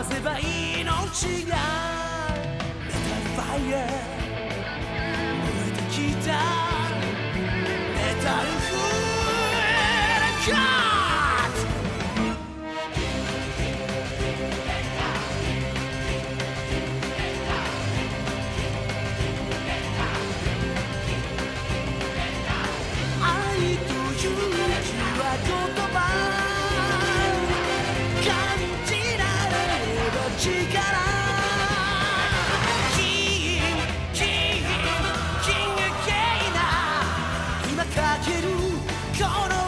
わせば命がメタルファイヤー燃えてきたメタルフーラカーけるこの